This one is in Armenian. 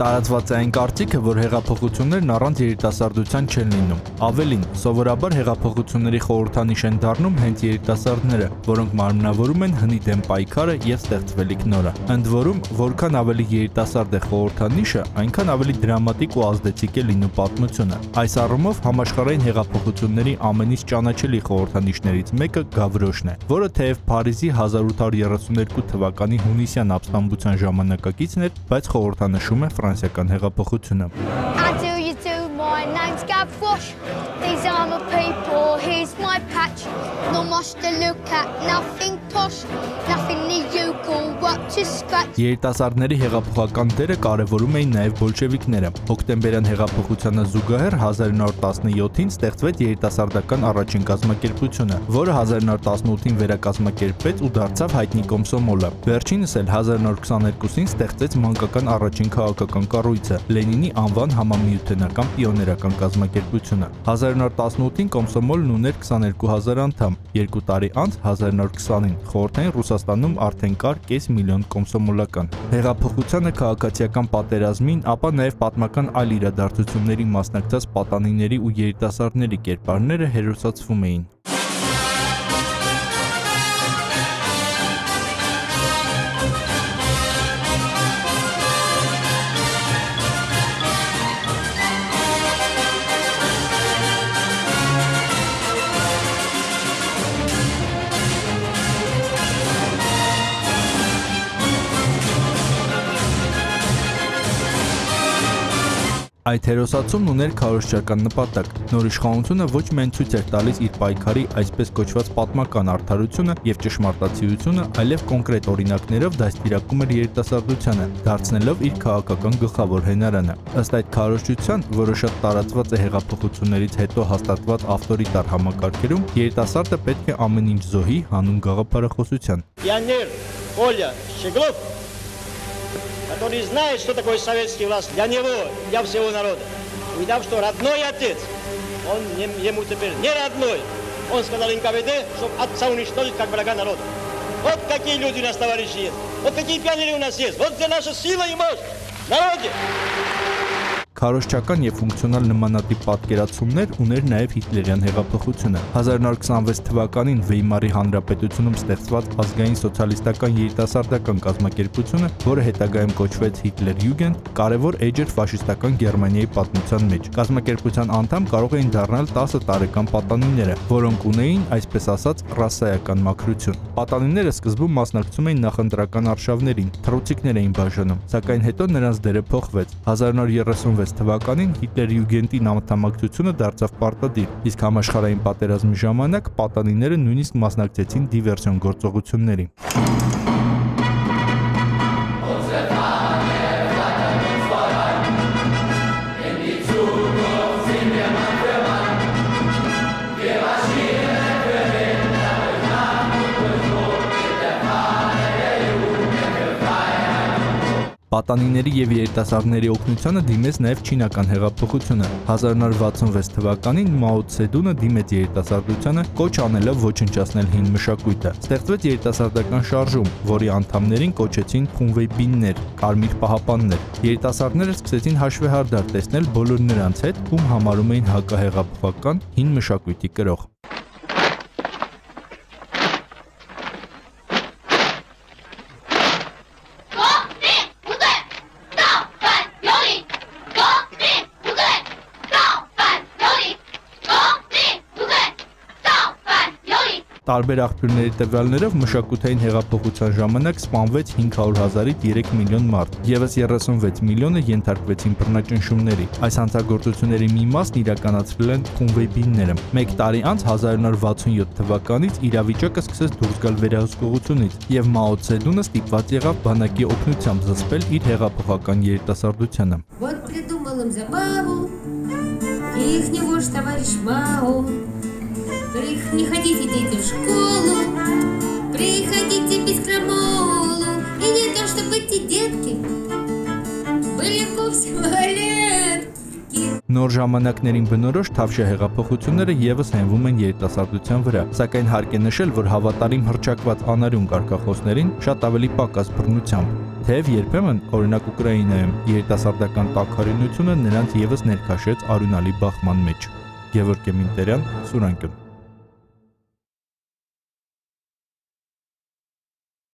Տարածված է այն կարծիքը, որ հեղափոխություններն առանց երիտասարդության չեն լինում։ Ավելին, սովորաբար հեղափոխությունների խորհրդանիշ են դառնում հենց երիտասարդները, որոնք մարմնավորում են հնի դեմ պայքարը եւ ստեղծվելիք նորը։ Ընդ որում, որքան ավելի երիտասարդ է խորհրդանիշը, այնքան ավելի դրամատիկ ու ազդեցիկ է լինում պատմությունը։ Այս առումով համաշխարհային հեղափոխությունների ամենից ճանաչելի խորհրդանիշներից մեկը Գավրոշն է, որը թեև Փարիզի 1832 թվականի հունիսյան ապստամբության ժամանակակիցն էր, բայց խորհրդանշում է ֆրանսիական հեղափոխությունը։ Name's Gav Frosh. These my people. Here's my patch. No much to look at. Nothing posh. Nothing that you can work to scratch. Երիտասարդների հեղափոխական դերը կարևորում էին նաև բոլշևիկները։ Հոկտեմբերյան հեղափոխությանը զուգահեռ 1917-ին ստեղծվեց երիտասարդական առաջին կազմակերպությունը, որը 1918-ին վերակազմակերպվեց ու դարձավ հայտնի կոմսոմոլը։ Վերջինս էլ 1922-ին ստեղծեց մանկական առաջին քաղաքական կառույցը՝ Լենինի անվան համամիութենական պիոներական կազմակերպությունը։ 1918-ին կոմսոմոլն ուներ 22000 անդամ, երկու տարի անց 1920-ին խորհրդային Ռուսաստանում արդեն կար կես միլիոն կոմսոմոլական։ Հեղափոխությանը քաղաքացիական պատերազմին, ապա նաև պատմական այլ իրադարձությունների մասնակցած պատանիների ու երիտասարդների կերպարները հերոսացվում էին։ Այդ հերոսացումն ուներ քարոշչական նպատակ։ Նոր իշխանությունը ոչ միայն ցույց էր տալիս իր պայքարի այսպես կոչված պատմական արդարությունը եւ ճշմարտացիությունը, այլև կոնկրետ օրինակներով դաստիարակում էր երիտասարդությանը, դարձնելով իր քաղաքական գլխավոր հենարանը։ Ըստ այդ քարոշչության, որը շատ տարածված է հեղափոխություններից հետո հաստատված ավտորիտար համակարգերում, երիտասարդը պետք է ամեն ինչ զոհի հանուն գաղափարախոսության։ пионер Коля Щеглов, который знает, что такое советский власть для него, для всего народа. Увидав, что родной отец, он ему теперь не родной, он сказал НКВД, чтобы отца уничтожить как врага народа. Вот какие люди у нас, товарищи, есть. Вот какие пионеры у нас есть. Вот где наша сила и мощь. Народе. Քարոշչական եւ ֆունկցիոնալ նմանատիպ պատկերացումներ ուներ նաեւ հիտլերյան հեղափոխությունը։ 1926 թվականին Վեյմարի հանրապետությունում ստեղծված ազգային սոցիալիստական երիտասարդական կազմակերպությունը, որը հետագայում կոչվեց Հիտլեր-Յուգենդ, կարևոր էջ էր ֆաշիստական Գերմանիայի պատմության մեջ։ Կազմակերպության անդամ կարող էին դառնալ 10 տարեկան պատանիները, որոնք ունեին, այսպես ասած, ռասայական մաքրություն։ Պատանիները սկզբում մասնակցում էին նախընտրական արշավներին, թռուցիկներ էին բաժանում, սակայն հետո նրանց դերը փոխվեց։ 1936 թվականին Հիտլեր-Յուգենտի անդամակցությունը դարձավ պարտադիր, իսկ համաշխարհային պատերազմի ժամանակ պատանիները նույնիսկ մասնակցեցին դիվերսիոն գործողությունների։ Պատանիների եւ երիտասարդների օգնությանը դիմեց նաեւ չինական հեղափոխությունը։ 1966 թվականին Մաո Ցեդունը դիմեց երիտասարդությանը կոչ անելով ոչնչացնել հին մշակույթը։ Ստեղծվեց երիտասարդական շարժում, որի անդամներին կոչեցին խունվեյբիններ, կարմիր պահապաններ։ Երիտասարդները սկսեցին հաշվեհարդար տեսնել բոլոր նրանց հետ, ում համարում էին հակահեղափոխական հին մշակույթի կրող։ Տարբեր աղբյուրների տվյալներով մշակութային հեղափոխության ժամանակ սպանվեց 500 հազարից 3 միլիոն մարդ, եւս 36 միլիոնը ենթարկվեցին բռնաճնշումների։ Այս հանցագործությունների մի մասն իրականացրել են խունվեյբինները։ Մեկ տարի անց 1967 թվականից իրավիճակը սկսեց դուրս գալ վերահսկողությունից, եւ Մաո Ցեդունը ստիպված եղավ բանակի օգնությամբ զսպել իր հեղափոխական երիտասարդությանը։ Вот придумал им забаву, ихнего ж товарищ Мао. Прих- Не ходите, дети, в школу, приходите без крамолу. И не то, чтобы эти детки были вовсе малолетки. Նոր ժամանակներին բնորոշ Թավշյա հեղափոխությունները եւս հենվում են երիտասարդության վրա, սակայն հարկ է նշել, որ հավատարիմ հրճակված անարյուն կարգախոսներին շատ ավելի պակաս բռնությամբ։ Թեև երբեմն, օրինակ Ուկրաինայում, երիտասարդական տակարինությունը նրանց եւս ներքաշեց արյունալի բախման մեջ։ Գևորգ Մինտերյան, Սուրանկյուն